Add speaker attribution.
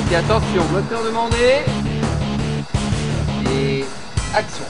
Speaker 1: Ok, attention, moteur demandé. Et action.